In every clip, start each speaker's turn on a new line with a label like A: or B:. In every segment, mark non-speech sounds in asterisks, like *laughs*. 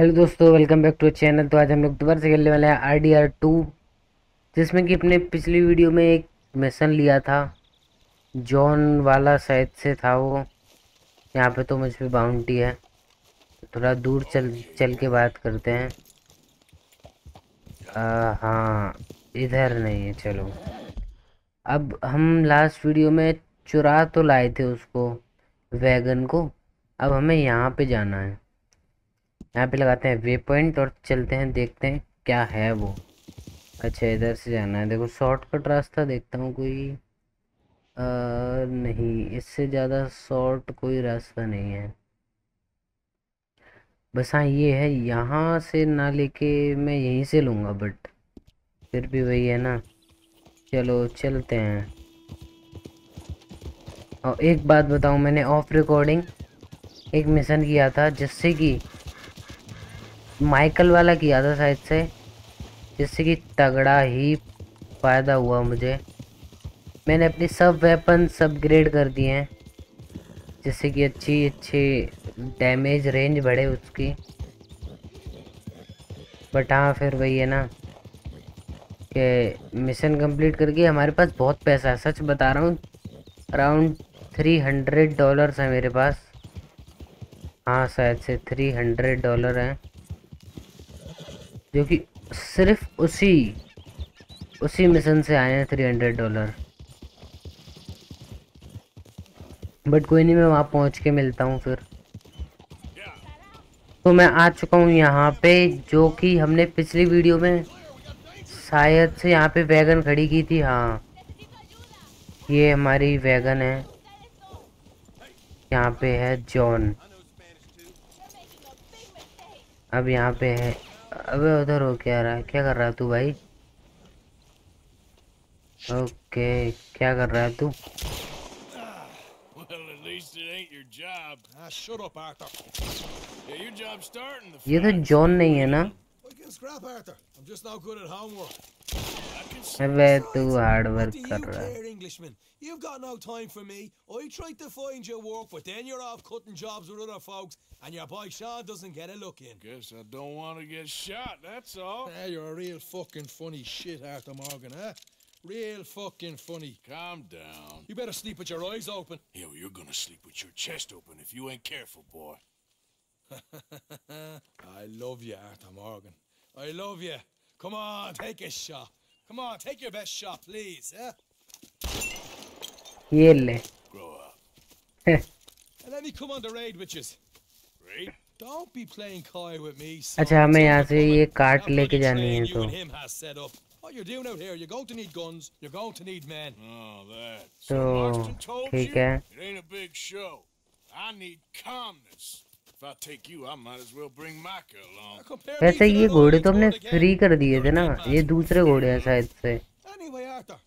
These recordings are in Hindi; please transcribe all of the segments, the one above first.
A: हेलो दोस्तों वेलकम बैक टू चैनल तो आज हम लोग दोबारा से खेलने वाले हैं आर डी आर टू जिसमें कि अपने पिछली वीडियो में एक मिशन लिया था। जॉन वाला शायद से था वो। यहाँ पे तो मुझ पर बाउंटी है। थोड़ा दूर चल चल के बात करते हैं। आ, हाँ इधर नहीं है चलो। अब हम लास्ट वीडियो में चुरा तो लाए थे उसको वैगन को। अब हमें यहाँ पे जाना है। यहाँ पे लगाते हैं वे पॉइंट और चलते हैं देखते हैं क्या है वो। अच्छा इधर से जाना है। देखो शॉर्टकट रास्ता देखता हूँ कोई। आ, नहीं इससे ज़्यादा शॉर्ट कोई रास्ता नहीं है। बस हाँ ये है यहाँ से ना लेके मैं यहीं से लूँगा बट फिर भी वही है ना। चलो चलते हैं। और एक बात बताऊँ मैंने ऑफ़ रिकॉर्डिंग एक मिशन किया था जिससे कि माइकल वाला किया था शायद से, जिससे कि तगड़ा ही फ़ायदा हुआ मुझे। मैंने अपनी सब वेपन्स अपग्रेड कर दिए हैं, जिससे कि अच्छी अच्छी डैमेज रेंज बढ़े उसकी। बट हाँ फिर वही है ना कि मिशन कंप्लीट करके हमारे पास बहुत पैसा है। सच बता रहा हूँ अराउंड थ्री हंड्रेड डॉलर्स हैं मेरे पास। हाँ शायद से थ्री हंड्रेड डॉलर हैं। जो कि सिर्फ़ उसी उसी मिशन से आए हैं थ्री हंड्रेड डॉलर बट कोई नहीं, मैं वहाँ पहुँच के मिलता हूँ फिर। तो मैं आ चुका हूँ यहाँ पे, जो कि हमने पिछली वीडियो में शायद से यहाँ पे वैगन खड़ी की थी। हाँ ये हमारी वैगन है। यहाँ पे है जॉन अब यहाँ पे है अबे उधर हो क्या रहा है। क्या कर रहा है तू भाई? ओके क्या कर रहा है तू? ये तो जॉन नहीं है ना? अबे तू हार्ड वर्क कर रहा है
B: You've got no time for me. I tried to find you work, but then you're off cutting jobs with other folks, and your boy Sean doesn't get a look in.
C: Guess I don't want to get shot, that's all.
B: Yeah, you're a real fucking funny shit, Arthur Morgan, huh? Real fucking funny.
C: Calm down.
B: You better sleep with your eyes open.
C: Yeah, well, you're gonna sleep with your chest open if you ain't careful, boy. *laughs*
B: I love you, Arthur Morgan. I love you. Come on, take a shot. Come on, take your best shot, please, huh?
A: ये ले
C: Grow up. *laughs*
B: And let me come on the raid with you.
C: Raid?
B: Don't be playing coy with me. son.
A: अच्छा हमें यहाँ से ये
B: That
A: कार्ट
B: bloody
A: लेके जानी
B: train
A: है
B: you
A: तो
B: and him has set up. What you're doing out here, you're going to need guns, you're going to need men.
C: Oh, that.
A: So,
C: Marston told
A: ठीक
C: you?
A: है
C: It ain't a big show. I need calmness. If I take you, I might as well bring Micah along.
B: Compare me
A: वैसे
B: to
A: ये
B: the
A: घोड़े
B: Lions
A: तो हमने
B: Road again.
A: फ्री कर दिए थे ना
B: You're a dead
A: ये
B: man.
A: दूसरे घोड़े हैं शायद से
B: Anyway, Arthur,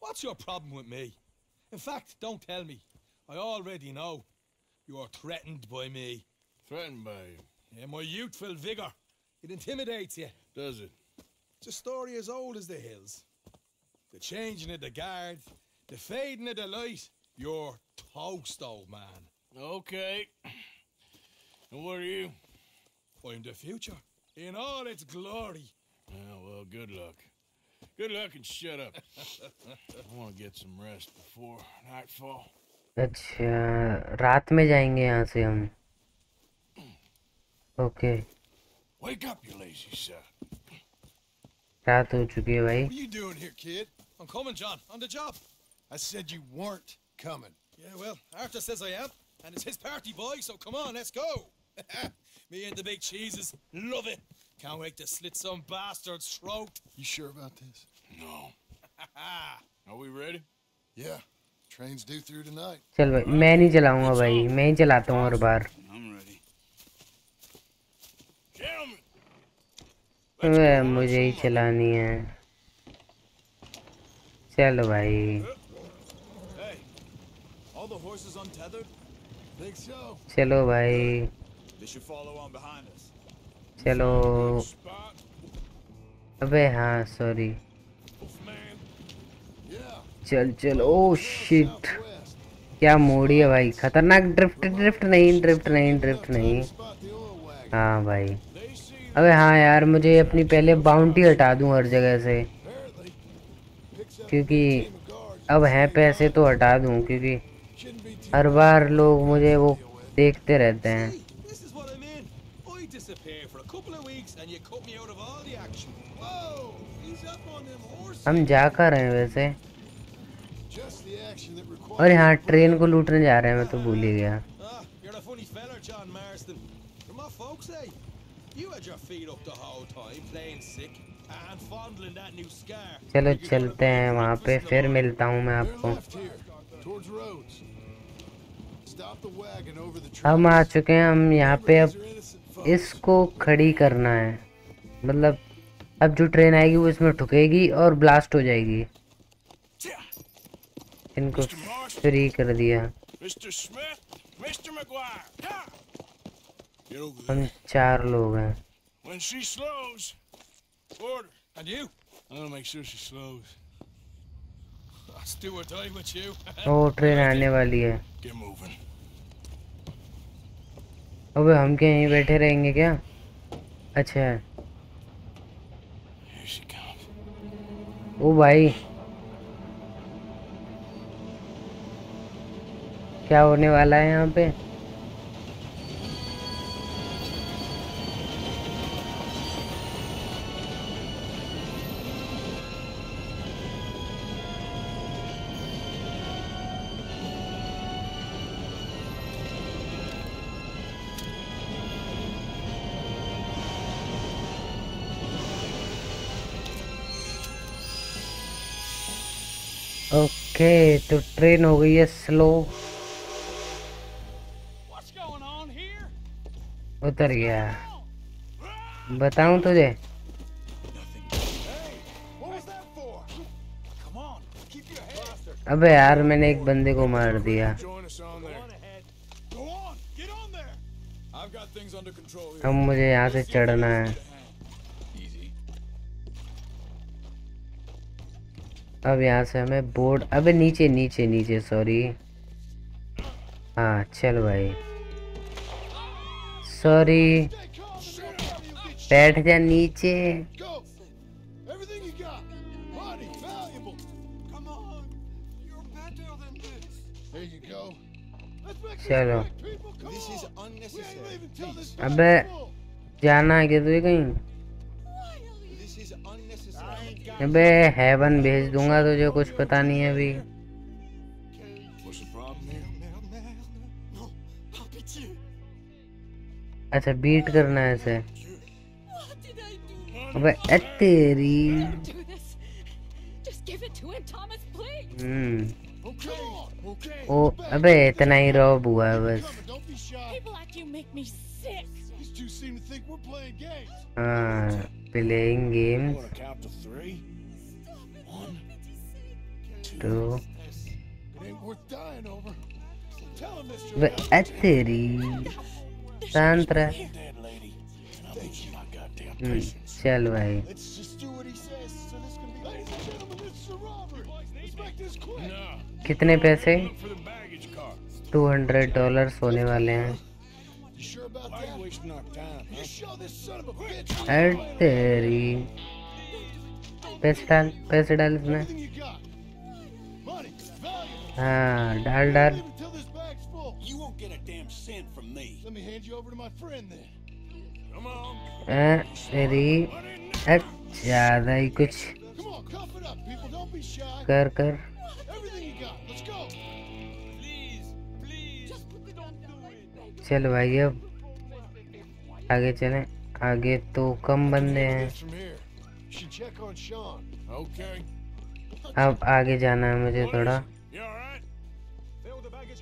B: what's your problem with me? In fact, don't tell me. I already know. You're threatened by me.
C: Threatened by you.
B: Yeah, my youthful vigor. It intimidates you.
C: Does it?
B: It's a story as old as the hills. The changing of the guard, the fading of the light. You're toast, old man.
C: Okay. And what are you?
B: I'm the future. In all its glory.
C: Yeah, well, good luck. Good luck and shut up. I want to get some rest before nightfall.
A: अच्छा रात में जाएंगे यहाँ से हम okay
C: Wake up, you lazy son.
A: रात हो चुकी है भाई
B: What are you doing here, kid? I'm coming, John. On the job.
D: I said you weren't coming.
B: Yeah, well, Arthur says I am. And it's his party, boy, so come on, let's go. *laughs* Me and the big cheeses. Love it. Can't wait to slit some bastard's throat.
D: You sure about this?
C: No. *laughs* Are we ready?
D: Yeah. Train's due through tonight.
A: चल भाई मैं नहीं चलाऊंगा भाई मैं ही चलाता हूँ हर बार
C: I'm ready. Gentlemen,
A: वे मुझे ही चलानी है चलो भाई
B: Hey, all the horses untethered?
D: Think so?
A: चलो भाई चलो। अबे हाँ सॉरी चल चल। oh, ओ शिट क्या मोड़ी है भाई? खतरनाक ड्रिफ्ट ड्रिफ्ट नहीं ड्रिफ्ट नहीं ड्रिफ्ट नहीं। हाँ भाई। अबे हाँ यार, मुझे अपनी पहले बाउंड्री हटा दूँ हर जगह से। क्योंकि अब हैं पैसे तो हटा दूँ, क्योंकि हर बार लोग मुझे वो देखते रहते हैं। हम जा कर रहे हैं वैसे? और यहाँ ट्रेन को लूटने जा रहे हैं, मैं तो भूल ही गया। चलो चलते हैं वहाँ पे, फिर मिलता हूँ मैं आपको। हम आ चुके हैं, हम यहाँ पे अब इसको खड़ी करना है। मतलब अब जो ट्रेन आएगी वो इसमें ठुकेगी और ब्लास्ट हो जाएगी इनको फ्री कर दिया. हम चार लोग हैं
C: When she slows, order.
B: And you?
C: I'm gonna make sure she slows.
B: Let's do or die with you.
A: वो ट्रेन आने वाली है
C: Get moving.
A: अबे हम क्या यहीं बैठे रहेंगे क्या अच्छा ओ भाई। क्या होने वाला है यहाँ पे? ओके तो ट्रेन हो गई है स्लो। उतर गया। बताऊँ तुझे? अबे यार, मैंने एक बंदे को मार दिया। हम मुझे यहाँ से चढ़ना है। अब यहाँ से हमें बोर्ड, अबे नीचे नीचे नीचे सॉरी हाँ चल भाई। सॉरी बैठ जा नीचे। चलो। अबे, जाना है क्या तुझे कहीं? अबे हेवन भेज दूँगा तुझे कुछ पता नहीं है अभी। अच्छा बीट करना है
E: ऐसे।
A: अबे तेरी। हम्म। ओ अबे इतना ही रो बुआ बस।
D: हाँ। Two playing games.
A: हाँ
C: goddamn
A: हम्म,
C: patience.
A: चल भाई कितने पैसे. टू हंड्रेड डॉलर होने वाले हैं
D: You sure about
C: Why that? Why are you wasting our time,
D: You
C: huh?
D: show this son of a bitch.
A: ए तेरी पैसे डाल पैसे डाल इसमें. हाँ डाल डाल
D: until this bag's full.
F: You won't get a damn cent from me.
D: Let me hand you over to my friend then.
C: Come on.
A: ए तेरी ए ज़्यादा ही कुछ
D: Come on,
A: चल भाई अब आगे चलें आगे तो कम बंदे हैं. अब आगे जाना है मुझे थोड़ा?
B: Fill the baggage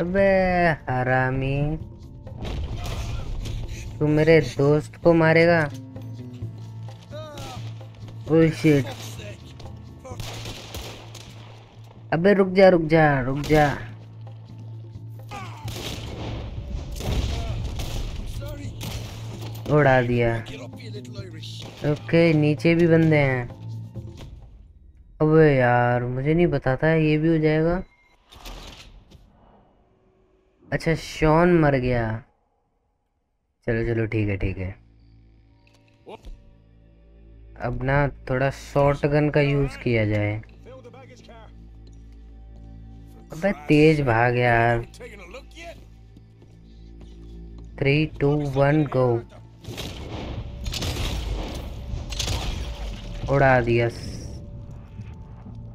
A: अबे, हरामी। तू मेरे दोस्त को मारेगा? शिट अबे, रुक जा रुक जा रुक जा। उड़ा दिया. ओके नीचे भी बंदे हैं। अबे यार, मुझे नहीं पता था ये भी हो जाएगा। अच्छा शॉन मर गया चलो चलो, ठीक है ठीक है अब ना थोड़ा शॉर्ट गन का यूज़ किया जाए. अबे तेज भाग यार? थ्री टू वन गो उड़ा दिया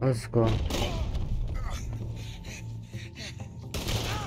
A: उसको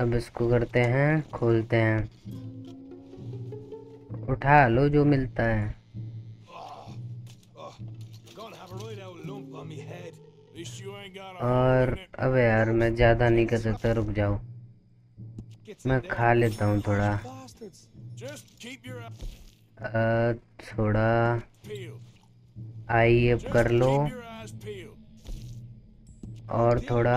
A: अब इसको करते हैं खोलते हैं। उठा लो जो मिलता है। और अब यार मैं ज़्यादा नहीं कर सकता रुक जाओ। मैं खा लेता हूँ थोड़ा। आ, थोड़ा आई
C: अब
A: कर लो। और थोड़ा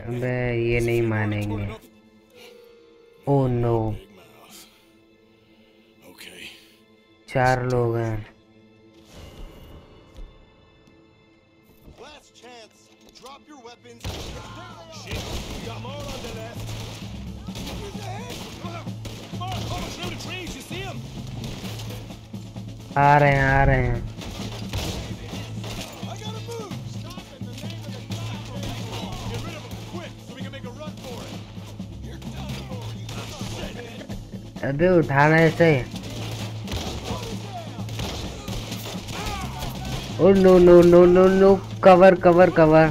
A: अबे तो ये नहीं मानेंगे।
B: oh
A: ओ नो चार लोग हैं। आ रहे हैं आ रहे हैं। अभी उठाना है सही ओ, no no no no no, cover cover cover.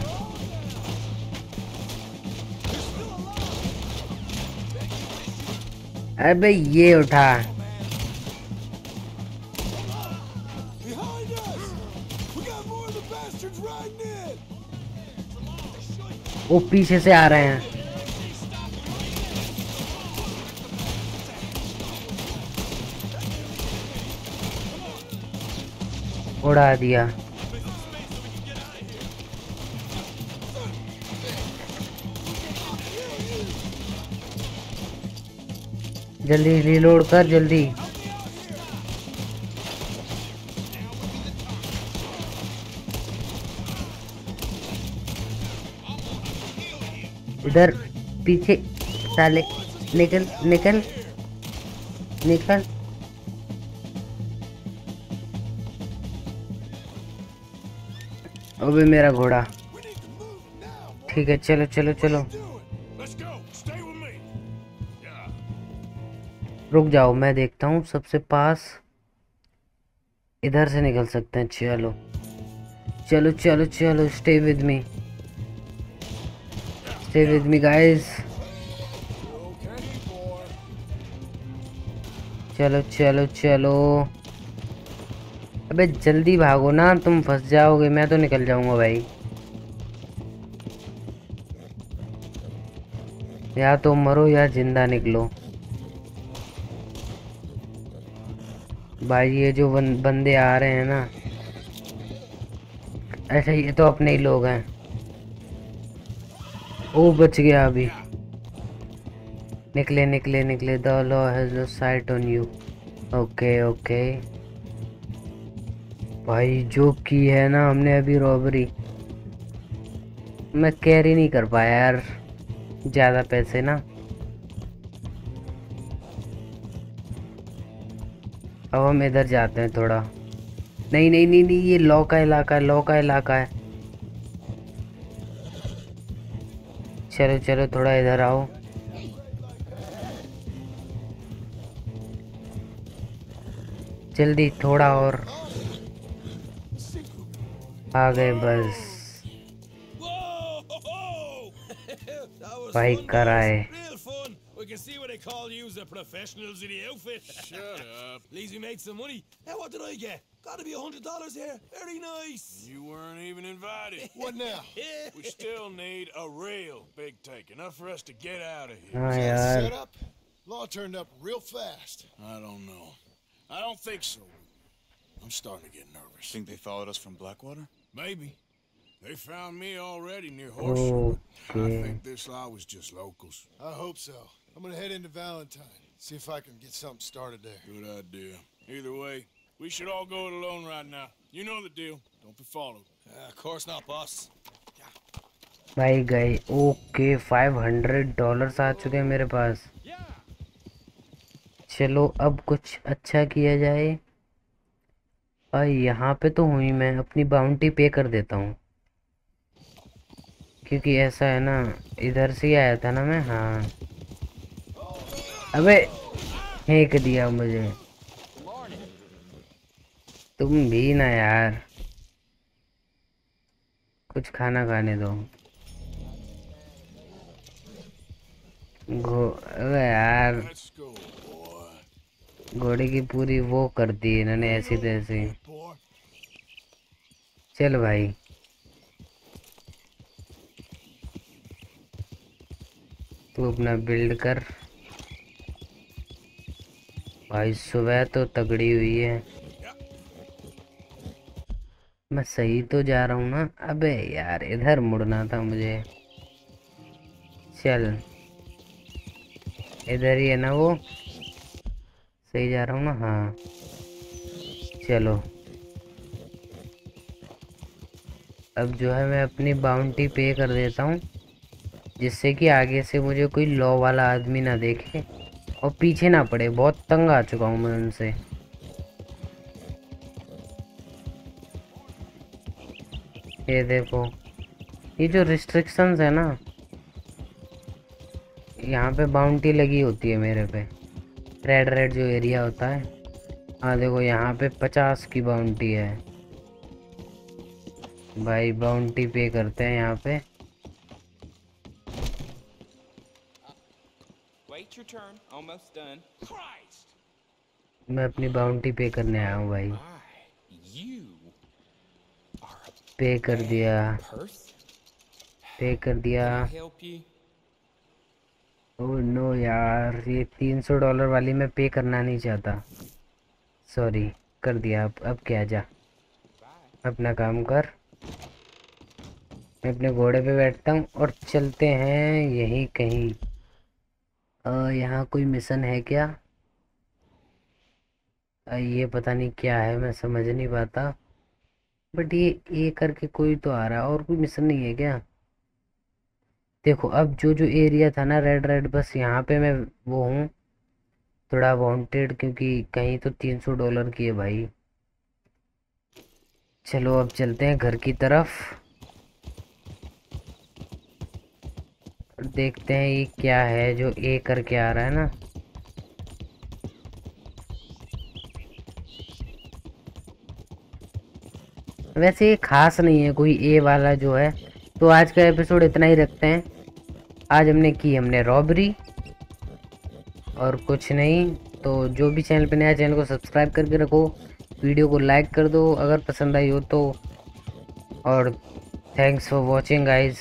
A: अबे ये उठा। वो पीछे से आ रहे हैं। उड़ा दिया। जल्दी रिलोड कर जल्दी। इधर पीछे साले निकल निकल निकल। अबे मेरा घोड़ा। ठीक है, चलो चलो चलो. रुक जाओ, मैं देखता हूँ, सबसे पास। इधर से निकल सकते हैं, चलो। चलो चलो चलो stay with me stay with me guys चलो चलो चलो। अबे जल्दी भागो ना, तुम फंस जाओगे, मैं तो निकल जाऊँगा भाई। या तो मरो या ज़िंदा निकलो। भाई, ये जो बंदे आ रहे हैं ना, ऐसे ये तो अपने ही लोग हैं। ओ, बच गया अभी। निकले निकले निकले, the law has sight on you. Okay okay. भाई, जो की है ना, हमने अभी रॉबरी मैं कैरी नहीं कर पाया यार, ज़्यादा पैसे ना। अब हम इधर जाते हैं थोड़ा। नहीं नहीं नहीं नहीं, ये लॉ का इलाका है लॉ का इलाका है। चलो चलो, थोड़ा इधर आओ। जल्दी, थोड़ा और। आ गए बस
B: Whoa! that was
A: भाई
B: fun,
A: कराए
B: guys. Real fun. We can see what they call you the professionals in the outfit.
C: Shut up.
B: At least we made some money. Now what did I get? Gotta be a hundred dollars here. Very nice.
C: You weren't even invited.
D: What now?
B: Yeah.
C: We still need a real big take, enough for us to get out of here.
A: हाँ
D: Set
A: यार
D: up. Law turned up real fast.
C: I don't know. I don't think so. I'm starting to get nervous.
G: Think they followed us from Blackwater?
C: Maybe. They found me already near Horseshoe. but I
A: Okay.
C: think this lot was just locals.
D: I hope so. I'm gonna head into Valentine. See if I can get something started there.
C: Good idea. Either way, we should all go it alone right now. You know the deal. Don't be followed.
B: Uh, of course not, boss.
A: भाई गए ओके फाइव हंड्रेड डॉलर्स आ चुके हैं मेरे पास चलो अब कुछ अच्छा किया जाए भाई यहाँ पे तो हुई, मैं अपनी बाउंटी पे कर देता हूँ। क्योंकि ऐसा है ना, इधर से ही आया था ना मैं हाँ। अबे, फेंक दिया मुझे। तुम भी ना यार। कुछ खाना खाने दो। घो, अबे यार. घोड़े की पूरी वो कर दी इन्होंने ऐसी तैसी। चल भाई। तू अपना बिल्ड कर। भाई, सुबह तो तगड़ी हुई है। मैं सही तो जा रहा हूँ ना? अबे यार, इधर मुड़ना था मुझे। चल। इधर ही है ना वो? सही जा रहा हूँ ना? हाँ। चलो। अब जो है मैं अपनी बाउंटी पे कर देता हूँ, जिससे कि आगे से मुझे कोई लॉ वाला आदमी ना देखे और पीछे ना पड़े। बहुत तंग आ चुका हूँ मैं उनसे। ये देखो, ये जो रिस्ट्रिक्शंस है ना, यहाँ पे बाउंटी लगी होती है मेरे पे। रेड रेड जो एरिया होता है। हाँ देखो, यहाँ पे पचास की बाउंटी है। भाई बाउंटी पे करते हैं यहाँ पे! मैं अपनी बाउंटी पे करने आया हूँ भाई। पे कर दिया। पे कर दिया? ओह नो यार ये तीन सौ डॉलर वाली मैं पे करना नहीं चाहता। सॉरी कर दिया। अब अब क्या जा। अपना काम कर। मैं अपने घोड़े पे बैठता हूँ और चलते हैं यहीं कहीं। यहाँ कोई मिशन है क्या? अ, ये पता नहीं क्या है मैं समझ नहीं पाता। बट ये ये करके कोई तो आ रहा है और कोई मिशन नहीं है क्या? देखो अब जो जो एरिया था ना रेड रेड बस यहाँ पे मैं वो हूँ। थोड़ा वांटेड क्योंकि कहीं तो तीन सौ डॉलर की है भाई। चलो अब चलते हैं घर की तरफ़। देखते हैं ये क्या है जो ए करके आ रहा है ना। वैसे ये खास नहीं है, कोई ए वाला जो है। तो आज का एपिसोड इतना ही रखते हैं। आज हमने की हमने रॉबरी और कुछ नहीं। तो जो भी चैनल पे नया, चैनल को सब्सक्राइब करके रखो। वीडियो को लाइक कर दो, अगर पसंद आई हो तो। और थैंक्स फॉर वॉचिंग गाइस